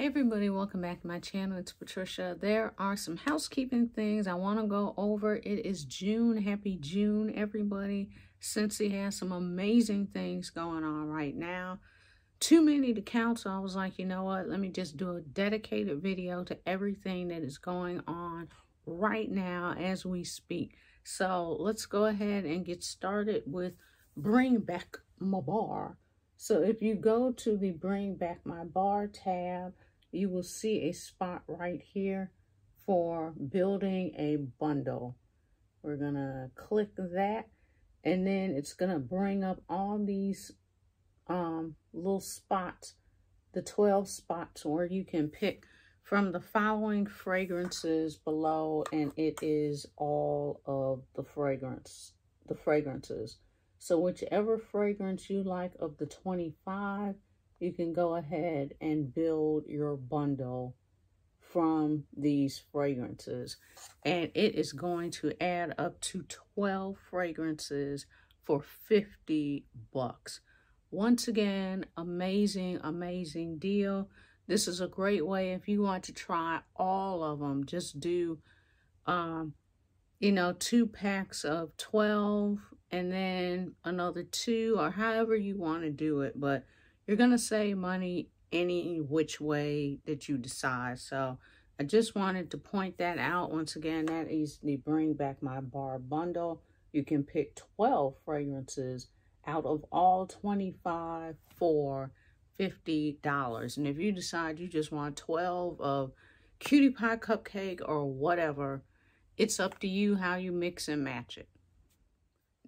Hey everybody, welcome back to my channel. It's Patricia. There are some housekeeping things I want to go over. It is June. Happy June, everybody. Scentsy has some amazing things going on right now. Too many to count, so I was like, you know what? Let me just do a dedicated video to everything that is going on right now as we speak. So let's go ahead and get started with Bring Back My Bar. So if you go to the Bring Back My Bar tab, you will see a spot right here for building a bundle. We're going to click that and then it's going to bring up all these um, little spots, the 12 spots where you can pick from the following fragrances below and it is all of the fragrance, the fragrances. So whichever fragrance you like of the 25, you can go ahead and build your bundle from these fragrances. And it is going to add up to 12 fragrances for 50 bucks. Once again, amazing, amazing deal. This is a great way if you want to try all of them. Just do, um, you know, two packs of 12 and then another two or however you want to do it. But you're going to save money any which way that you decide. So I just wanted to point that out. Once again, that is the Bring Back My Bar bundle. You can pick 12 fragrances out of all 25 for $50. And if you decide you just want 12 of cutie pie cupcake or whatever, it's up to you how you mix and match it.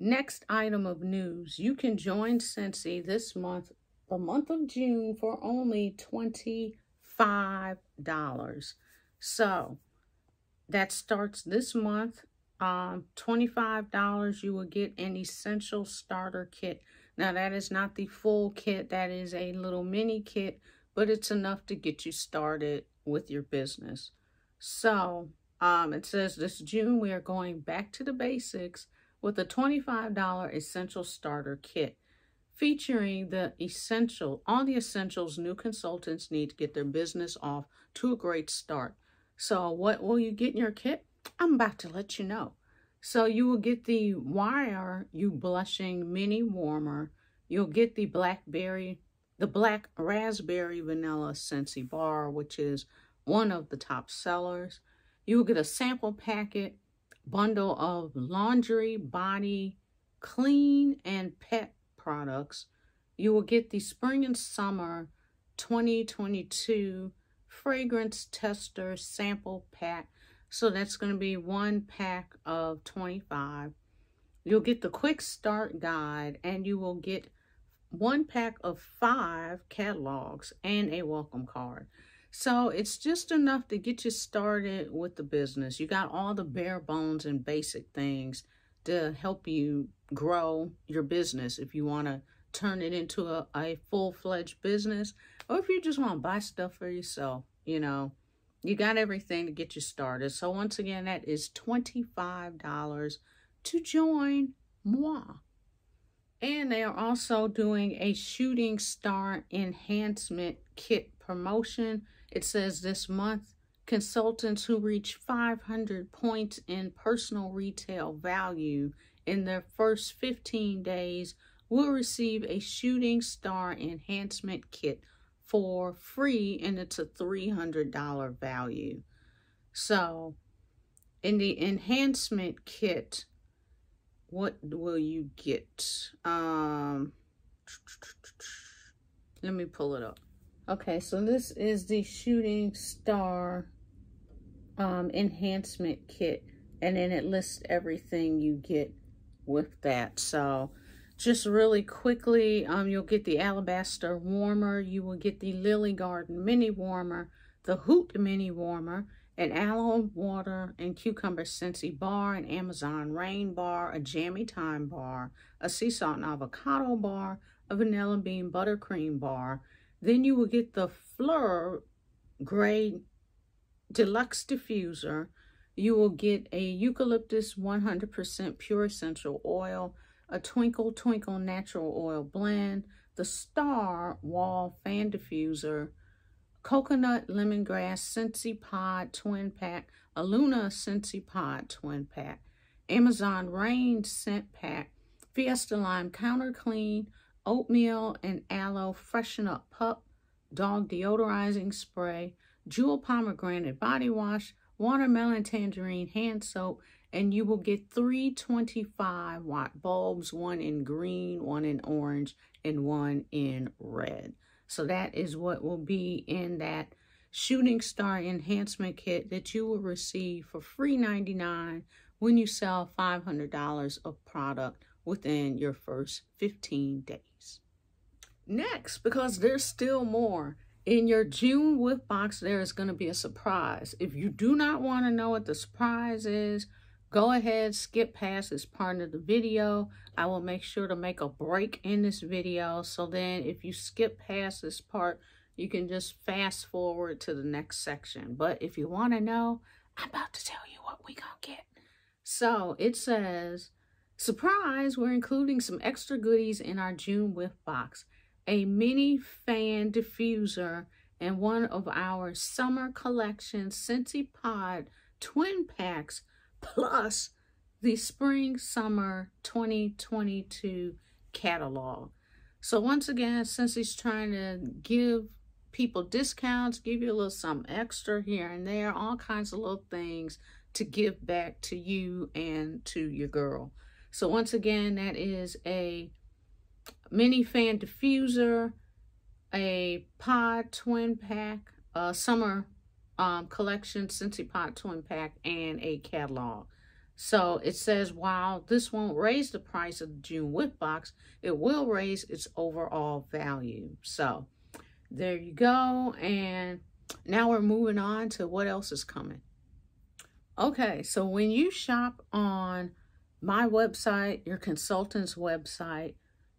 Next item of news, you can join Scentsy this month the month of June for only $25. So that starts this month. Um, $25, you will get an Escential starter kit. Now, that is not the full kit. That is a little mini kit, but it's enough to get you started with your business. So, um, it says this June, we are going back to the basics with a $25 Escential starter kit featuring the essential, all the essentials new consultants need to get their business off to a great start. So what will you get in your kit? I'm about to let you know. So you will get the Why Are You Blushing Mini Warmer. You'll get the Blackberry, the Black Raspberry Vanilla Scentsy Bar, which is one of the top sellers. You will get a sample packet, bundle of laundry, body, clean, and pet products, you will get the Spring and Summer 2022 Fragrance Tester Sample Pack. So that's going to be one pack of 25. You'll get the Quick Start Guide and you will get one pack of five catalogs and a welcome card. So it's just enough to get you started with the business. You got all the bare bones and basic things to help you grow your business. If you want to turn it into a, a full-fledged business or if you just want to buy stuff for yourself you know you got everything to get you started. So once again that is $25 to join moi. And they are also doing a shooting star enhancement kit promotion. It says this month consultants who reach 500 points in personal retail value in their first 15 days will receive a shooting star enhancement kit for free and it's a $300 value. So in the enhancement kit, what will you get? Um, let me pull it up. Okay, so this is the shooting star um, enhancement kit. And then it lists everything you get with that. So just really quickly, um, you'll get the Alabaster Warmer. You will get the Lily Garden Mini Warmer, the Hoot Mini Warmer, an Aloe Water and Cucumber Scentsy Bar, an Amazon Rain Bar, a Jammy Time Bar, a Sea Salt and Avocado Bar, a Vanilla Bean Buttercream Bar. Then you will get the Fleur Gray Deluxe Diffuser, you will get a eucalyptus 100% pure essential oil, a Twinkle Twinkle natural oil blend, the Star Wall Fan Diffuser, Coconut Lemongrass Scentsy Pod Twin Pack, a Luna Scentsy Pod Twin Pack, Amazon Rain Scent Pack, Fiesta Lime Counter Clean, Oatmeal and Aloe Freshen Up Pup, Dog Deodorizing Spray, Jewel Pomegranate Body Wash, Watermelon Tangerine Hand Soap, and you will get three 25 watt bulbs, one in green, one in orange, and one in red. So that is what will be in that Shooting Star Enhancement Kit that you will receive for free 99 when you sell $500 of product within your first 15 days. Next, because there's still more, in your June Whiff Box, there is going to be a surprise. If you do not want to know what the surprise is, go ahead, skip past this part of the video. I will make sure to make a break in this video. So then if you skip past this part, you can just fast forward to the next section. But if you want to know, I'm about to tell you what we gonna get. So it says, surprise, we're including some extra goodies in our June Whiff Box. A mini fan diffuser and one of our summer collection Scentsy Pod twin packs plus the spring summer 2022 catalog. So once again, Scentsy's trying to give people discounts, give you a little something extra here and there, all kinds of little things to give back to you and to your girl. So once again, that is a mini fan diffuser, a pod twin pack, a summer um, collection Scentsy Pod twin pack, and a catalog. So it says, while this won't raise the price of the June Whiff Box, it will raise its overall value. So there you go. And now we're moving on to what else is coming. Okay, so when you shop on my website, your consultant's website,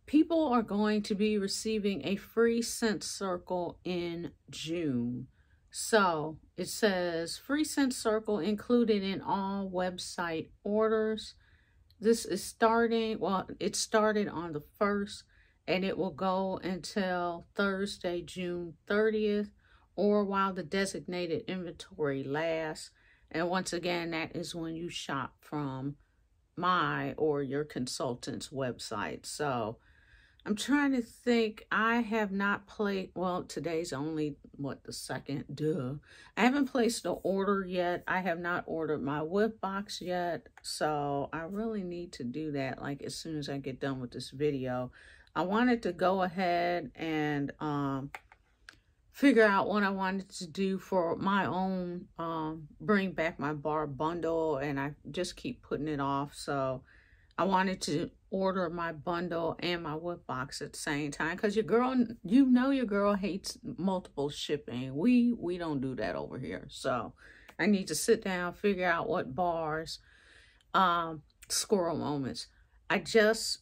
people are going to be receiving a free scent circle in June. So it says free scent circle included in all website orders. This is starting, well, it started on the 1st and it will go until Thursday, June 30th or while the designated inventory lasts. And once again, that is when you shop from my or your consultant's website. So I'm trying to think. I have not played, well, today's only, what, the second? Duh. I haven't placed an order yet. I have not ordered my Whiff Box yet. So I really need to do that, like, as soon as I get done with this video. I wanted to go ahead and um, figure out what I wanted to do for my own um, Bring Back My Bar bundle. And I just keep putting it off. So I wanted to order my bundle and my Whiff Box at the same time because your girl, you know your girl hates multiple shipping. We, we don't do that over here. So I need to sit down, figure out what bars, um, squirrel moments. I just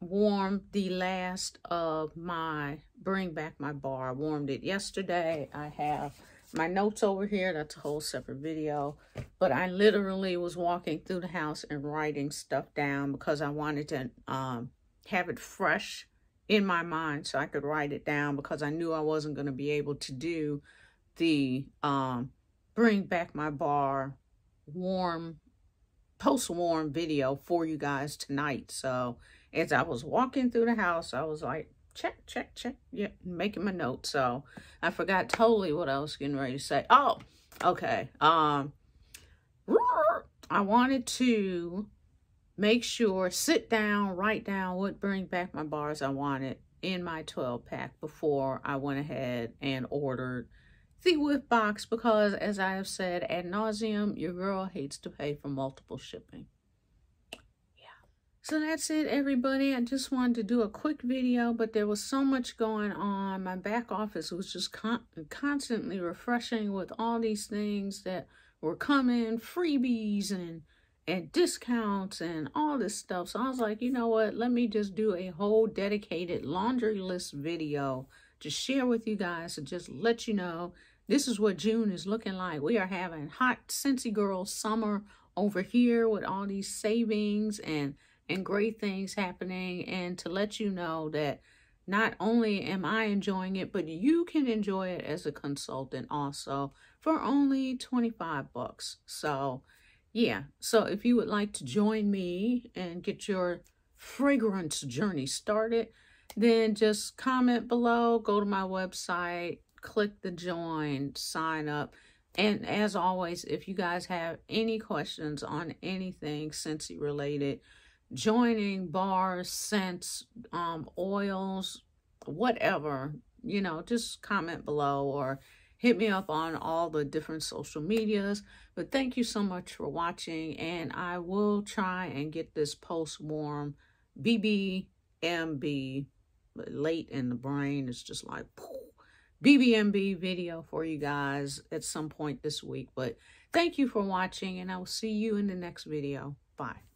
warmed the last of my Bring Back My Bar. I warmed it yesterday. I have my notes over here. That's a whole separate video. But I literally was walking through the house and writing stuff down because I wanted to um, have it fresh in my mind so I could write it down because I knew I wasn't going to be able to do the um, bring back my bar warm, post-warm video for you guys tonight. So as I was walking through the house, I was like, check, check, check. Yeah, making my notes. So I forgot totally what I was getting ready to say. Oh, okay. Um, I wanted to make sure, sit down, write down what bring back my bars I wanted in my 12 pack before I went ahead and ordered the Whiff Box because as I have said ad nauseum, your girl hates to pay for multiple shipping. So that's it, everybody. I just wanted to do a quick video, but there was so much going on. My back office was just con constantly refreshing with all these things that were coming, freebies and and discounts and all this stuff. So I was like, you know what? Let me just do a whole dedicated laundry list video to share with you guys to just let you know this is what June is looking like. We are having hot Scentsy Girl summer over here with all these savings and and great things happening and to let you know that not only am I enjoying it, but you can enjoy it as a consultant also for only 25 bucks. So, yeah. So if you would like to join me and get your fragrance journey started, then just comment below, go to my website, click the join, sign up. And as always, if you guys have any questions on anything Scentsy related, joining bars, scents, um, oils, whatever, you know, just comment below or hit me up on all the different social medias. But thank you so much for watching. And I will try and get this post-warm BBMB late in the brain. It's just like BBMB video for you guys at some point this week. But thank you for watching and I will see you in the next video. Bye.